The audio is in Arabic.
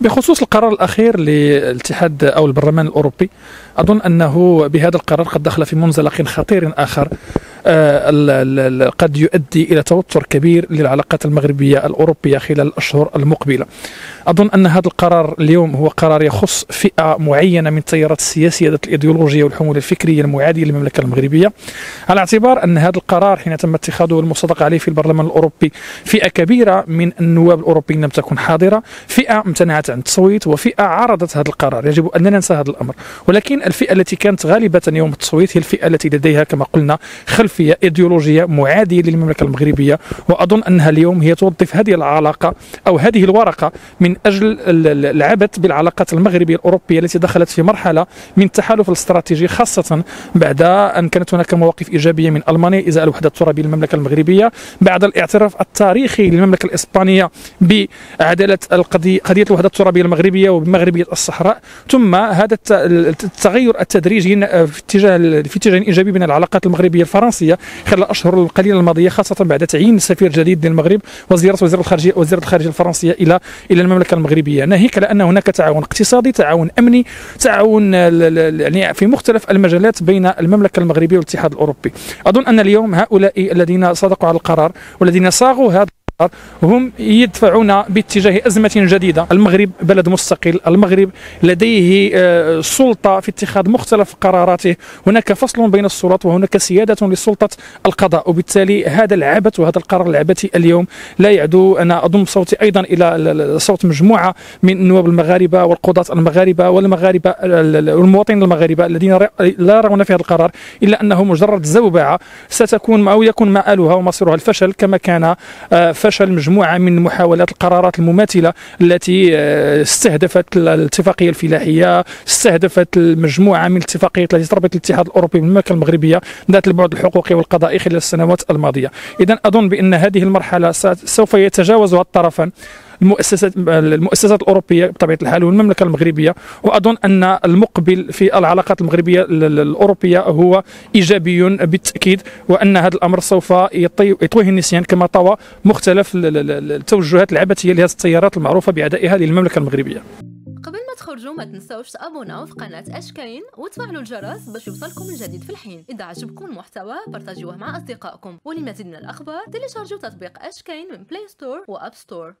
بخصوص القرار الأخير للاتحاد أو البرلمان الأوروبي أظن أنه بهذا القرار قد دخل في منزلق خطير آخر. قد يؤدي إلى توتر كبير للعلاقات المغربية الأوروبية خلال الأشهر المقبلة. أظن أن هذا القرار اليوم هو قرار يخص فئة معينة من التيارات السياسية ذات الإيديولوجية والحمول الفكرية المعادية للمملكة المغربية. على اعتبار أن هذا القرار حين تم اتخاذه والمصادقه عليه في البرلمان الأوروبي فئة كبيرة من النواب الأوروبيين لم تكن حاضرة، فئة امتنعت عن التصويت وفئة عارضت هذا القرار، يجب أن لا ننسى هذا الأمر، ولكن الفئة التي كانت غالبة يوم التصويت هي الفئة التي لديها كما قلنا خلفيه إيديولوجية معادية للمملكة المغربية وأظن أنها اليوم هي توظف هذه العلاقة أو هذه الورقة من أجل العبث بالعلاقات المغربية الأوروبية التي دخلت في مرحلة من التحالف الاستراتيجي خاصة بعد أن كانت هناك مواقف إيجابية من ألمانيا إزاء الوحدة الترابية للمملكة المغربية بعد الاعتراف التاريخي للمملكة الإسبانية بعدالة القضية قضية الوحدة الترابية المغربية وبمغربيه الصحراء. ثم هذا التغير التدريجي في اتجاه في اتجاه إيجابي بين العلاقات المغربية الفرنسية. خلال الأشهر القليلة الماضية خاصة بعد تعيين سفير جديد للمغرب وزيارة وزير الخارجيه وزيره الخارجية الفرنسية إلى إلى المملكة المغربية. ناهيك على أن هناك تعاون اقتصادي تعاون أمني تعاون يعني في مختلف المجالات بين المملكة المغربية والاتحاد الأوروبي. أظن أن اليوم هؤلاء الذين صادقوا على القرار والذين صاغوا هذا هم يدفعون باتجاه أزمة جديدة. المغرب بلد مستقل المغرب لديه آه، سلطة في اتخاذ مختلف قراراته. هناك فصل بين السلطات وهناك سيادة لسلطة القضاء وبالتالي هذا العبث وهذا القرار العبثي اليوم لا يعدو. أنا أضم صوتي أيضا إلى صوت مجموعة من النواب المغاربة والقضاة المغاربة والمغاربة والمواطنين المغاربة الذين لا يرون في هذا القرار إلا أنه مجرد زوبعة. ستكون أو يكون مآلها ومصيرها الفشل كما كان آه، فشل مجموعة من محاولات القرارات المماثلة التي آه، استهدفت الاتفاقية الفلاحية استهدفت المجموعة من الاتفاقيات التي تربط الاتحاد الأوروبي بالمملكة المغربية ذات البعد الحقوقي والقضائي خلال السنوات الماضية. اذا أظن بأن هذه المرحلة سوف يتجاوزها الطرفان المؤسسات المؤسسات الأوروبية بطبيعة الحال والمملكة المغربية. وأظن أن المقبل في العلاقات المغربية الأوروبية هو إيجابي بالتأكيد وأن هذا الأمر سوف يطويه النسيان كما طوى مختلف التوجهات العبثية لهذه التيارات المعروفة باعدائها للمملكة المغربية. قبل ما تخرجوا ما تنسوش تابوناو في قناة اشكاين وتفعلوا الجرس باش يوصلكم الجديد في الحين. إذا عجبكم المحتوى بارتاجيوه مع أصدقائكم. ولمزيد من الأخبار تيليشارجوا تطبيق اشكاين من بلاي ستور وأب ستور